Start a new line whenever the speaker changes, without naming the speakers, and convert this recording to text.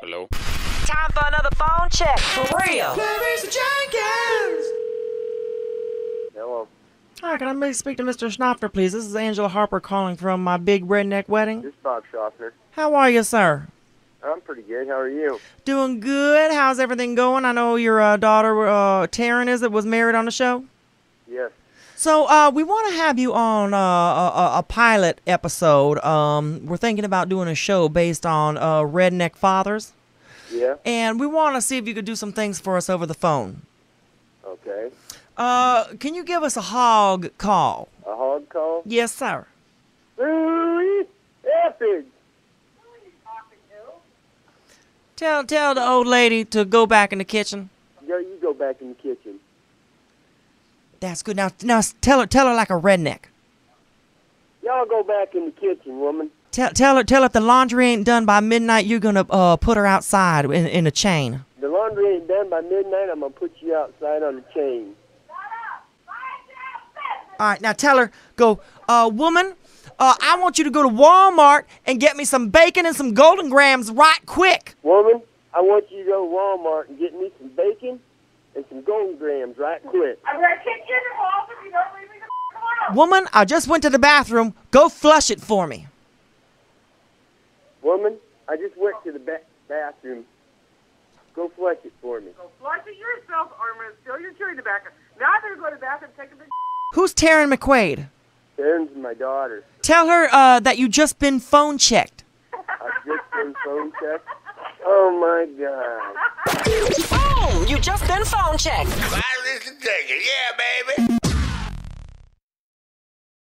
Hello?
Time for another phone check. For real.
Hello.
Hi, can I maybe speak to Mr. Schnopfer, please? This is Angela Harper calling from my big redneck wedding.
This is Bob Schaffner.
How are you, sir?
I'm pretty good. How are you?
Doing good. How's everything going? I know your uh, daughter, uh, Taryn, is it, was married on the show. So uh, we want to have you on uh, a, a- pilot episode. Um, we're thinking about doing a show based on uh, redneck fathers,
Yeah.
and we want to see if you could do some things for us over the phone.
Okay.
Uh, can you give us a hog call?
A hog call?
Yes, sir.
Epic.
Tell tell the old lady to go back in the kitchen.
Yo, you go back in the kitchen.
That's good. Now now tell her tell her like a redneck.
Y'all go back in the kitchen, woman.
Tell tell her tell her if the laundry ain't done by midnight, you're gonna uh put her outside in in a chain.
The laundry ain't done by midnight. I'm gonna put you outside on the chain.
All right, now tell her go, uh, woman. Uh, I want you to go to Walmart and get me some bacon and some Golden Grahams right quick.
Woman, I want you to go to Walmart and get me some bacon and some Golden Grahams right quick.
I'm gonna kick you in the balls if you don't leave me the f- alone.
Woman, I just went to the bathroom. Go flush it for me.
Woman, I just went to the ba- bathroom. Go flush it for me.
Go flush it yourself, or I'm gonna steal your chewing tobacco. Now I'm gonna go to the bathroom, take a big.
Who's Taryn McQuaid?
Aaron's my daughter.
Tell her uh, that you just been phone checked.
I've just been phone checked. Oh my god.
You just been phone checked.
Wireless detector, yeah, baby.